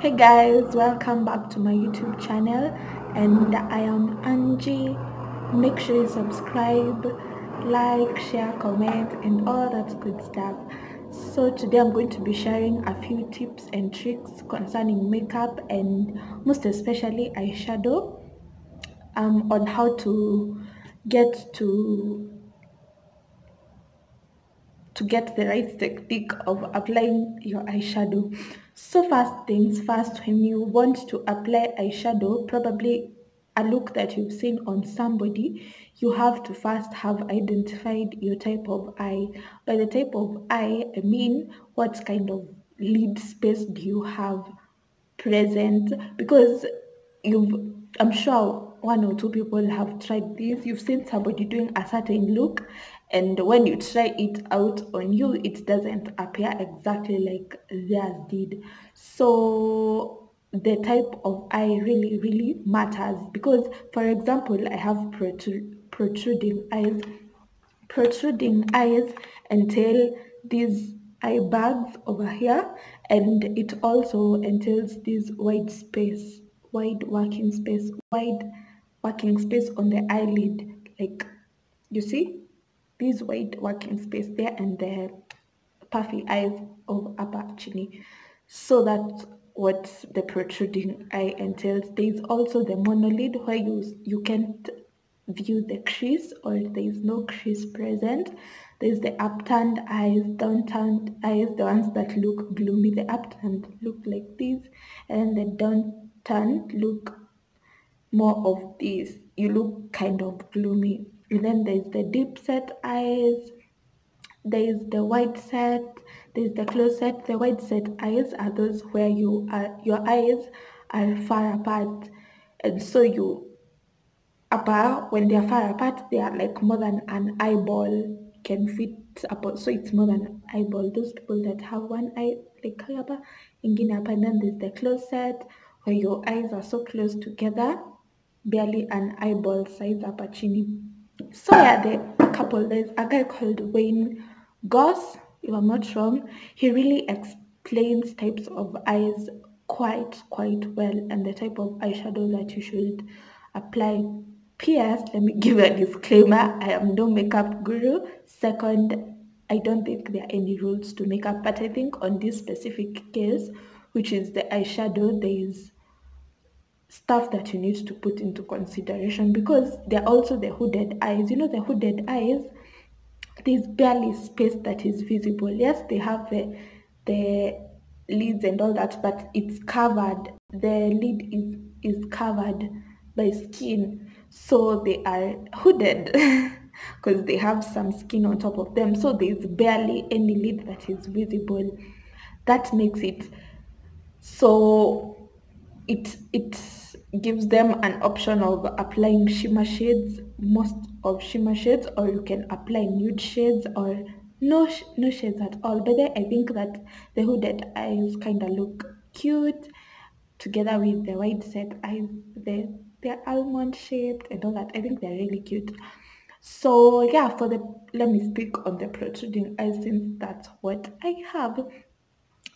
Hey guys, welcome back to my YouTube channel and I am Angie. Make sure you subscribe, like, share, comment and all that good stuff. So today I'm going to be sharing a few tips and tricks concerning makeup and most especially eyeshadow um, on how to get to to get the right technique of applying your eyeshadow. So first things first, when you want to apply eyeshadow, probably a look that you've seen on somebody, you have to first have identified your type of eye. By the type of eye, I mean what kind of lid space do you have present because you've I'm sure one or two people have tried this. You've seen somebody doing a certain look and when you try it out on you it doesn't appear exactly like theirs did. So the type of eye really really matters because for example i have protruding eyes. Protruding eyes entail these eye bags over here and it also entails this wide space wide working space wide working space on the eyelid like you see this wide working space there and the puffy eyes of upper chinny so that's what the protruding eye entails. There is also the monolid where you you can't view the crease or there is no crease present. There's the upturned eyes downturned eyes the ones that look gloomy the upturned look like this and the downturned look more of this you look kind of gloomy and then there's the deep set eyes there's the wide set there's the close set. The wide set eyes are those where you are your eyes are far apart. And so you upper when they are far apart they are like more than an eyeball can fit apart so it's more than an eyeball. Those people that have one eye like hapa ingine hapa and then there's the close set where your eyes are so close together barely an eyeball size hapa chini so yeah, the couple, there's a guy called Wayne Goss, if I'm not wrong. He really explains types of eyes quite, quite well and the type of eyeshadow that you should apply. P.S. Let me give a disclaimer. I am no makeup guru. Second, I don't think there are any rules to makeup, but I think on this specific case, which is the eyeshadow, there is stuff that you need to put into consideration because they're also the hooded eyes. You know, the hooded eyes, there's barely space that is visible. Yes, they have the the lids and all that, but it's covered. The lid is is covered by skin, so they are hooded because they have some skin on top of them. So there's barely any lid that is visible. That makes it so it it gives them an option of applying shimmer shades. Most of shimmer shades or you can apply nude shades or no no shades at all. But then i think that the hooded eyes kind of look cute together with the wide set eyes the they're almond shaped and all that i think they're really cute. So yeah for the let me speak on the protruding eyes since that's what i have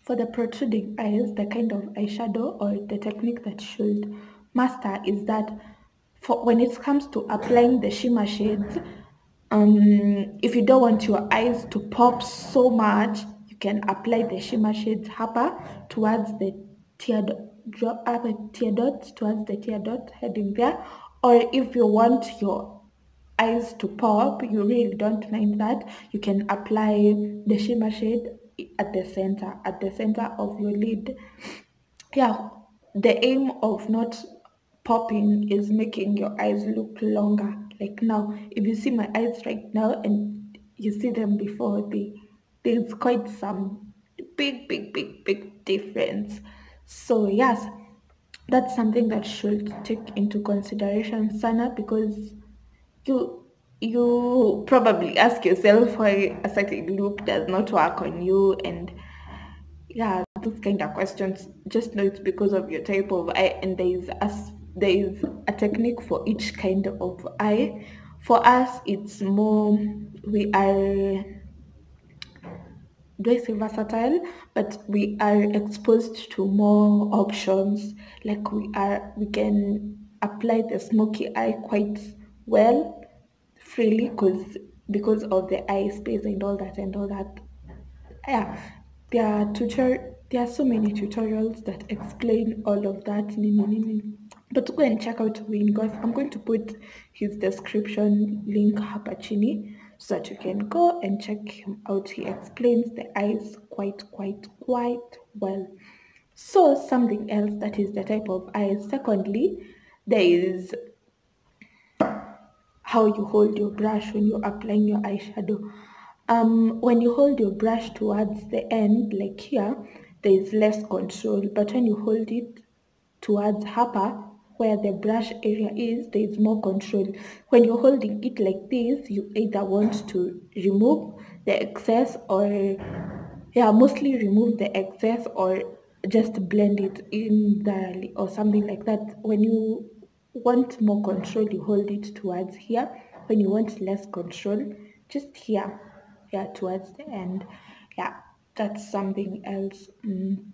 for the protruding eyes the kind of eyeshadow or the technique that should master is that for when it comes to applying the shimmer shades um if you don't want your eyes to pop so much you can apply the shimmer shades upper towards the tear drop up a tear dot towards the tear dot heading there. Or if you want your eyes to pop you really don't mind that you can apply the shimmer shade at the center at the center of your lid yeah the aim of not popping is making your eyes look longer. Like now if you see my eyes right now and you see them before they there's quite some big big big big difference. So yes that's something that should take into consideration sana because you you probably ask yourself why a certain look does not work on you and yeah those kind of questions just know it's because of your type of eye and there is a there is a technique for each kind of eye. For us, it's more, we are do I say versatile? But we are exposed to more options. Like we are, we can apply the smoky eye quite well, freely, cause because of the eye space and all that and all that. Yeah, there are tutor, there are so many tutorials that explain all of that. But go and check out Wayne. I'm going to put his description link hapa chini so that you can go and check him out. He explains the eyes quite, quite, quite well. So something else that is the type of eyes. Secondly, there is how you hold your brush when you're applying your eyeshadow. Um, when you hold your brush towards the end, like here, there is less control. But when you hold it towards upper, where the brush area is, there is more control. When you're holding it like this, you either want to remove the excess or, yeah, mostly remove the excess or just blend it in thoroughly or something like that. When you want more control, you hold it towards here. When you want less control, just here, yeah, towards the end. Yeah, that's something else. Mm.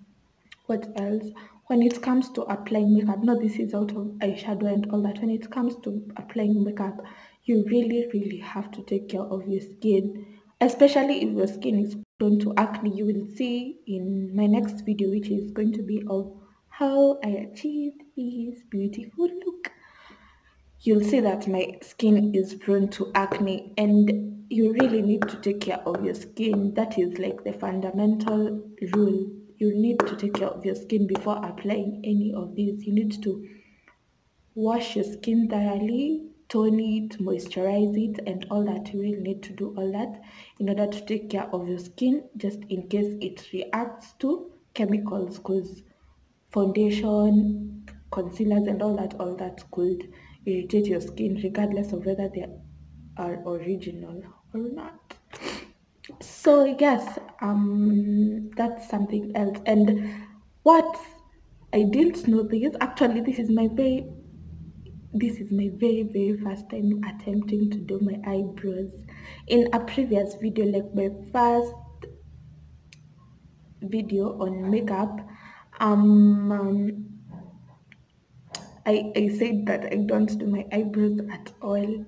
What else? when it comes to applying makeup, no, this is out of eyeshadow and all that. When it comes to applying makeup, you really, really have to take care of your skin, especially if your skin is prone to acne. You will see in my next video, which is going to be of how I achieved this beautiful. You'll see that my skin is prone to acne and you really need to take care of your skin. That is like the fundamental rule you need to take care of your skin before applying any of these. You need to wash your skin thoroughly, tone it, moisturize it, and all that. You really need to do all that in order to take care of your skin just in case it reacts to chemicals because foundation, concealers, and all that, all that could irritate your skin regardless of whether they are original or not. So yes um that's something else. And what i didn't know this actually this is my very this is my very very first time attempting to do my eyebrows. In a previous video like my first video on makeup um, um I, I said that I don't do my eyebrows at all.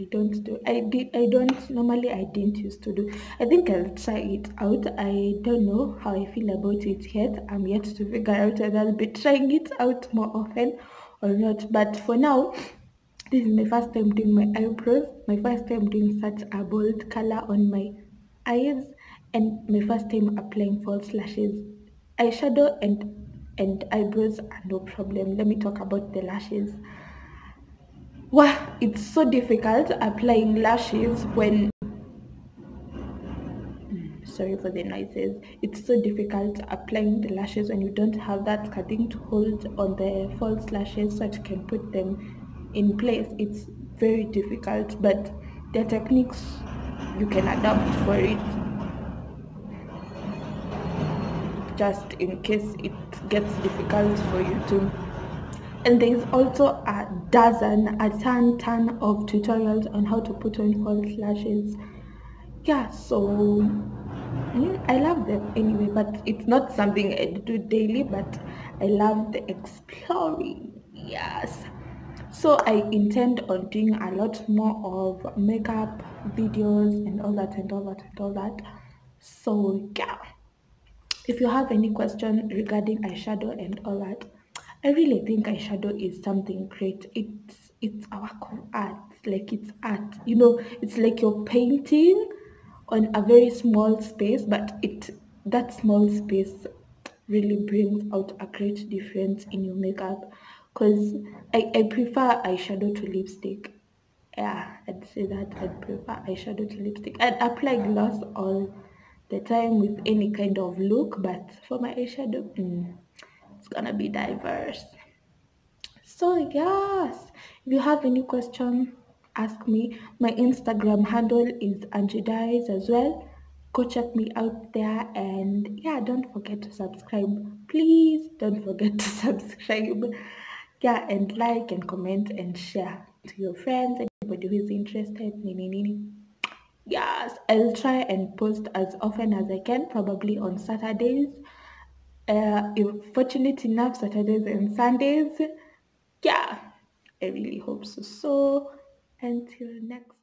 I don't do I did I don't normally I didn't used to do. I think I'll try it out. I don't know how I feel about it yet. I'm yet to figure out whether I'll be trying it out more often or not. But for now this is my first time doing my eyebrows. My first time doing such a bold color on my eyes. And my first time applying false lashes. Eyeshadow and and eyebrows are no problem. Let me talk about the lashes. Wow, it's so difficult applying lashes when mm, sorry for the noises. It's so difficult applying the lashes when you don't have that cutting to hold on the false lashes so that you can put them in place. It's very difficult but the techniques you can adapt for it just in case it gets difficult for you to. And there's also a dozen a ton ton of tutorials on how to put on false lashes. Yeah so mm, i love them anyway but it's not something i do daily but i love the exploring yes. So i intend on doing a lot more of makeup videos and all that and all that and all that. So yeah if you have any question regarding eyeshadow and all that I really think eyeshadow is something great. It's it's a work of art. Like it's art. You know, it's like you're painting on a very small space, but it that small space really brings out a great difference in your makeup. Cause I, I prefer eyeshadow to lipstick. Yeah, I'd say that I'd prefer eyeshadow to lipstick. I'd apply gloss all the time with any kind of look, but for my eyeshadow, mm, it's gonna be diverse. So yes if you have any question ask me. My instagram handle is angie diaries as well. Go check me out there and yeah don't forget to subscribe. Please don't forget to subscribe. Yeah and like and comment and share to your friends anybody who is interested. Nini yes i'll try and post as often as i can probably on saturdays. Uh if fortunate enough saturdays and sundays. Yeah i really hope so. So until next